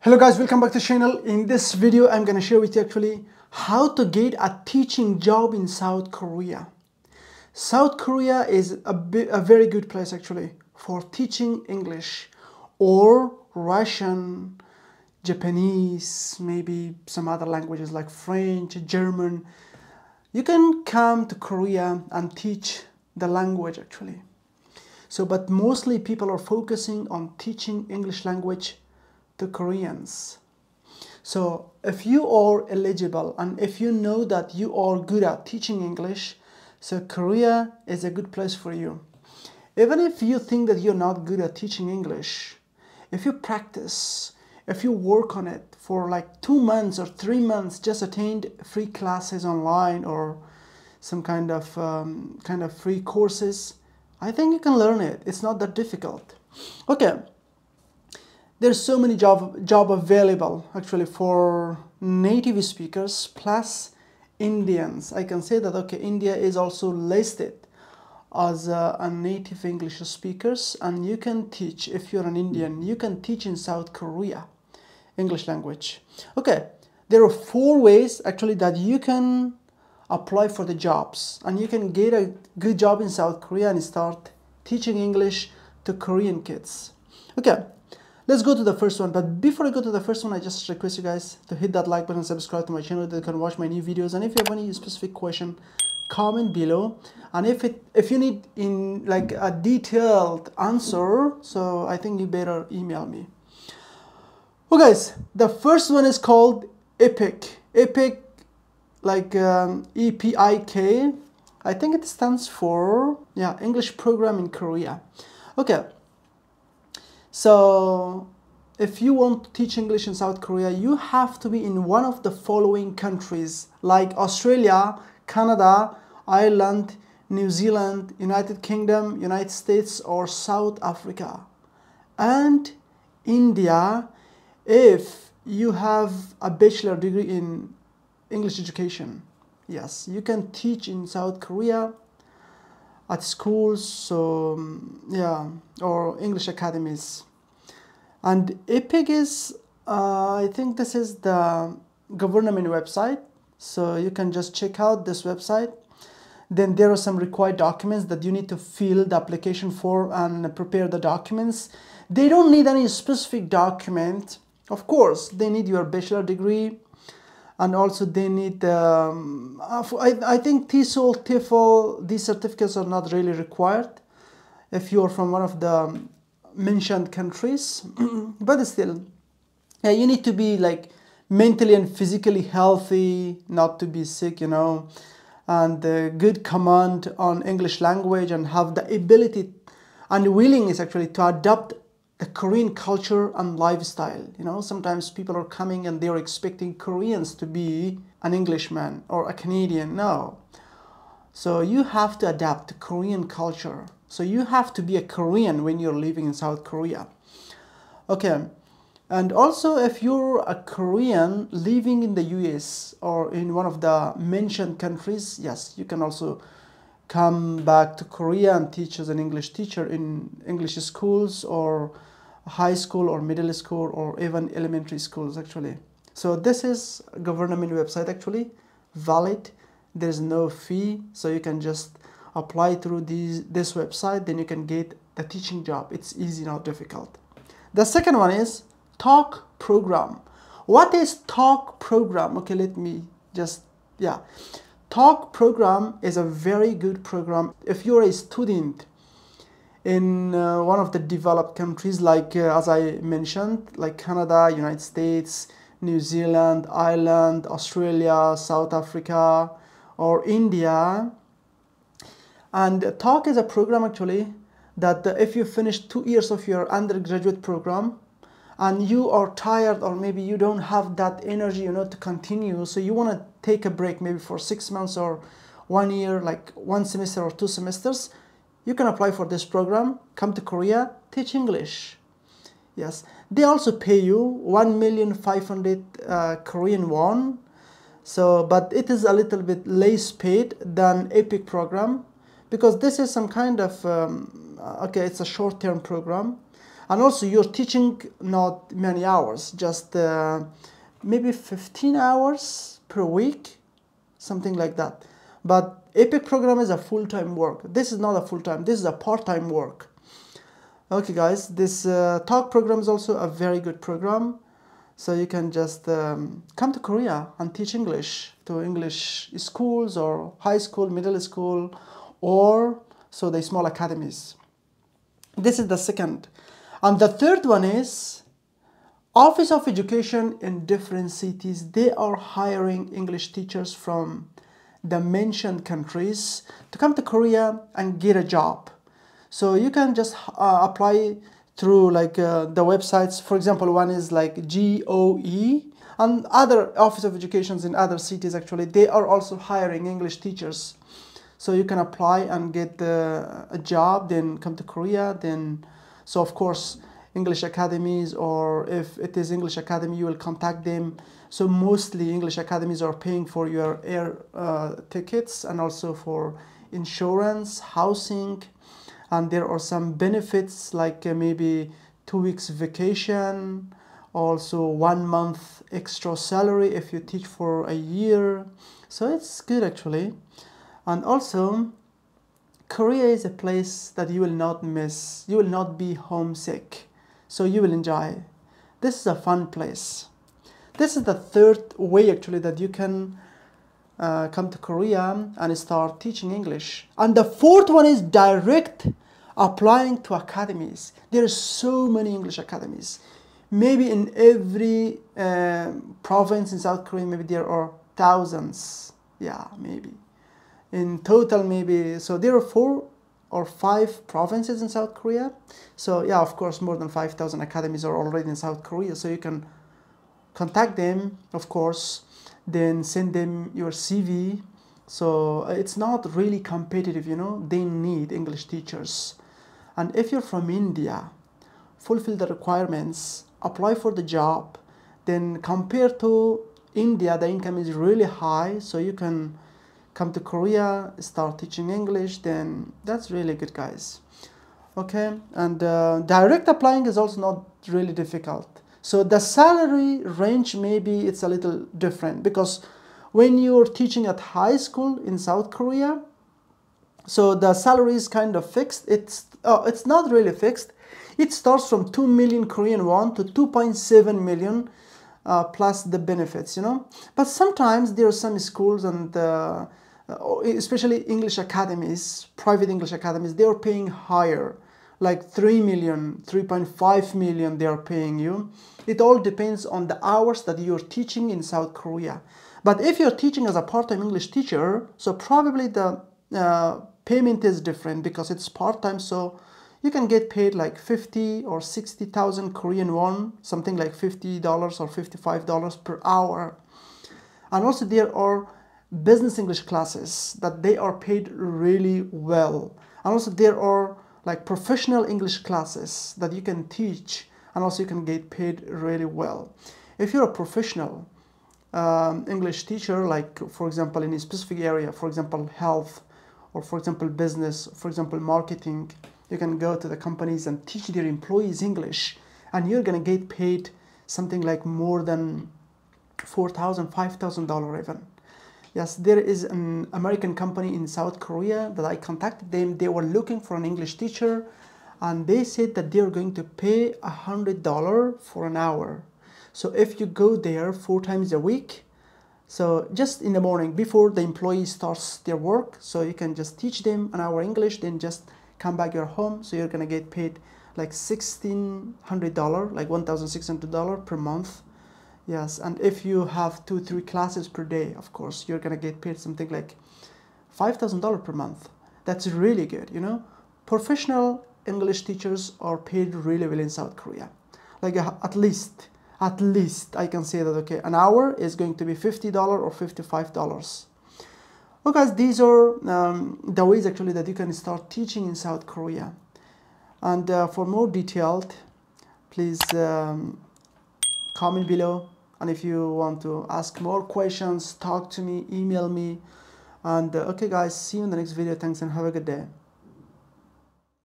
Hello guys, welcome back to the channel. In this video, I'm gonna share with you actually how to get a teaching job in South Korea. South Korea is a, a very good place actually for teaching English or Russian, Japanese, maybe some other languages like French, German. You can come to Korea and teach the language actually. So, but mostly people are focusing on teaching English language to Koreans. So if you are eligible and if you know that you are good at teaching English, so Korea is a good place for you. Even if you think that you're not good at teaching English, if you practice, if you work on it for like two months or three months, just attend free classes online or some kind of um, kind of free courses, I think you can learn it. It's not that difficult. Okay, there's so many job job available actually for native speakers plus Indians. I can say that okay, India is also listed as a, a native English speakers, and you can teach if you're an Indian. You can teach in South Korea English language. Okay, there are four ways actually that you can apply for the jobs, and you can get a good job in South Korea and start teaching English to Korean kids. Okay, let's go to the first one but before i go to the first one i just request you guys to hit that like button subscribe to my channel that you can watch my new videos. And if you have any specific question comment below. And if it if you need in like a detailed answer so i think you better email me. Well guys the first one is called EPIK. EPIK like um, e-p-i-k i think it stands for yeah english program in korea. Okay so if you want to teach English in South Korea, you have to be in one of the following countries like Australia, Canada, Ireland, New Zealand, United Kingdom, United States, or South Africa. And India if you have a bachelor degree in English education. Yes, you can teach in South Korea at schools, so yeah, or English academies and EPIK is uh, I think this is the government website. So you can just check out this website. Then there are some required documents that you need to fill the application form and prepare the documents. They don't need any specific document. Of course they need your bachelor degree. And also they need um, I, I think TESOL, TEFL, these certificates are not really required. If you're from one of the mentioned countries but still yeah, you need to be like mentally and physically healthy not to be sick you know and uh, good command on english language and have the ability and willingness actually to adopt the korean culture and lifestyle you know. Sometimes people are coming and they're expecting koreans to be an englishman or a canadian. No. So you have to adapt to korean culture so you have to be a Korean when you're living in South Korea. Okay, and also if you're a Korean living in the US or in one of the mentioned countries, yes, you can also come back to Korea and teach as an English teacher in English schools or high school or middle school or even elementary schools actually. So this is government website actually, valid, there's no fee, so you can just apply through these, this website, then you can get the teaching job. It's easy, not difficult. The second one is TaLK program. What is TaLK program? Okay, let me just, yeah. TaLK program is a very good program. If you're a student in uh, one of the developed countries, like uh, as I mentioned, like Canada, United States, New Zealand, Ireland, Australia, South Africa, or India, and TaLK is a program actually that if you finish two years of your undergraduate program and you are tired or maybe you don't have that energy you know to continue so you want to take a break maybe for six months or one year like one semester or two semesters you can apply for this program come to korea teach english. Yes. They also pay you 1 million 500 uh, korean won. So but it is a little bit less paid than EPIK program because this is some kind of um, okay it's a short-term program. And also you're teaching not many hours just uh, maybe 15 hours per week something like that. But EPIK program is a full-time work. This is not a full-time this is a part-time work. Okay guys this uh, TaLK program is also a very good program. So you can just um, come to korea and teach english to english schools or high school middle school or so the small academies this is the second and the third one is Office of Education in different cities. They are hiring English teachers from the mentioned countries to come to Korea and get a job. So you can just uh, apply through like uh, the websites. For example, one is like GOE and other Office of Educations in other cities actually. They are also hiring English teachers. So you can apply and get uh, a job, then come to Korea, then so of course, English academies or if it is English Academy, you will contact them. So mostly English academies are paying for your air uh, tickets and also for insurance, housing, and there are some benefits like uh, maybe two weeks vacation, also one month extra salary if you teach for a year. So it's good actually. And also Korea is a place that you will not miss. You will not be homesick. So you will enjoy. This is a fun place. This is the third way actually that you can uh, come to Korea and start teaching English. And the fourth one is direct applying to academies. There are so many English academies. Maybe in every uh, province in South Korea, maybe there are thousands. Yeah, maybe in total maybe so there are four or five provinces in South Korea. So yeah of course more than 5,000 academies are already in South Korea. So you can contact them of course then send them your CV so uh, it's not really competitive you know. They need English teachers. And if you're from India fulfill the requirements apply for the job then compared to India the income is really high so you can come to Korea, start teaching English, then that's really good, guys. Okay, and uh, direct applying is also not really difficult. So the salary range maybe it's a little different because when you're teaching at high school in South Korea, so the salary is kind of fixed. It's oh, it's not really fixed. It starts from 2 million Korean won to 2.7 million uh, plus the benefits, you know. But sometimes there are some schools and uh, especially English academies, private English academies, they are paying higher, like 3 million, 3.5 million they are paying you. It all depends on the hours that you're teaching in South Korea. But if you're teaching as a part-time English teacher, so probably the uh, payment is different because it's part-time, so you can get paid like 50 or 60,000 Korean won, something like $50 or $55 per hour. And also there are business English classes that they are paid really well. And also there are like professional English classes that you can teach and also you can get paid really well. If you're a professional um, English teacher, like for example in a specific area, for example health, or for example business, for example marketing, you can go to the companies and teach their employees English and you're gonna get paid something like more than $4,000, $5,000 even. Yes, there is an American company in South Korea that I contacted them. They were looking for an English teacher and they said that they're going to pay a hundred dollar for an hour. So if you go there four times a week, so just in the morning before the employee starts their work, so you can just teach them an hour English, then just come back your home. So you're gonna get paid like sixteen hundred dollar, like one thousand six hundred dollar per month Yes, and if you have two, three classes per day, of course, you're gonna get paid something like $5,000 per month. That's really good, you know? Professional English teachers are paid really well in South Korea. Like uh, at least, at least I can say that, okay, an hour is going to be $50 or $55. Well guys, these are um, the ways actually that you can start teaching in South Korea. And uh, for more detailed, please um, comment below and if you want to ask more questions talk to me email me. And uh, okay guys see you in the next video. Thanks and have a good day